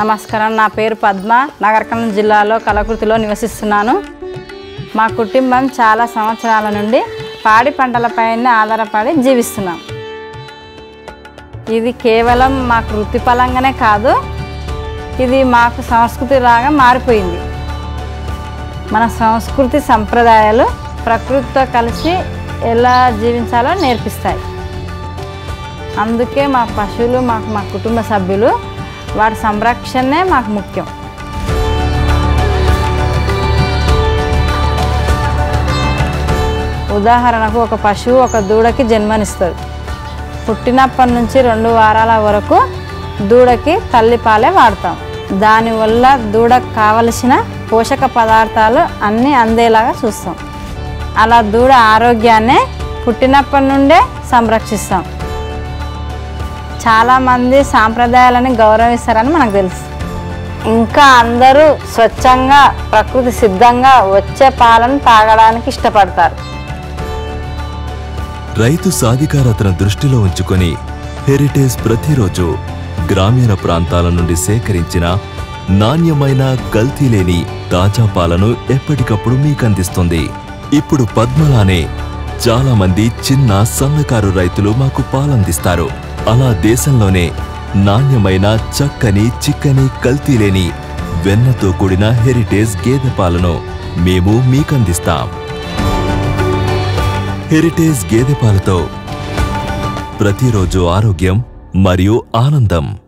నమస్కారం. నా పేరు పద్మ. నగరకర్నూలు జిల్లాలో కలకృతిలో నివసిస్తున్నాను. మా కుటుంబం చాలా సంవత్సరాల నుండి పాడి పంటలపైన ఆధారపడి జీవిస్తున్నాం. ఇది కేవలం మాకు వృత్తిపరంగానే కాదు ఇది మాకు సంస్కృతి లాగా మారిపోయింది. మన సంస్కృతి సంప్రదాయాలు ప్రకృతితో కలిసి ఎలా జీవించాలో నేర్పిస్తాయి. అందుకే మా పశువులు మాకు మా కుటుంబ సభ్యులు వాటి సంరక్షణే మాకు ముఖ్యం. ఉదాహరణకు ఒక పశువు ఒక దూడకి జన్మనిస్తుంది. పుట్టినప్పటి నుంచి రెండు వారాల వరకు దూడకి తల్లిపాలే వాడతాం. దానివల్ల దూడకు కావలసిన పోషక పదార్థాలు అన్నీ అందేలాగా చూస్తాం. అలా దూడ ఆరోగ్యాన్ని పుట్టినప్పటి నుండే సంరక్షిస్తాం. చాలామంది సాంప్రదాయాలని గౌరవిస్తారని మనకు తెలుసు. ఇంకా అందరూ స్వచ్ఛంగా ప్రకృతి సిద్ధంగా వచ్చే పాలను తాగడానికి ఇష్టపడతారు. రైతు సాధికారతను దృష్టిలో ఉంచుకొని హెరిటేజ్ ప్రతిరోజు గ్రామీణ ప్రాంతాల నుండి సేకరించిన నాణ్యమైన కల్తీ లేని తాజా పాలను ఎప్పటికప్పుడు మీకందిస్తుంది ఇప్పుడు పద్మలానే చాలామంది చిన్న సన్నకారు రైతులు మాకు పాలందిస్తారు. అలా దేశంలోనే నాణ్యమైన చక్కని చిక్కని కల్తీ లేని వెన్నతో కూడిన హెరిటేజ్ గేదె పాలను మేము మీకందిస్తాం. హెరిటేజ్ గేదె పాలతో ప్రతిరోజు ఆరోగ్యం మరియు ఆనందం.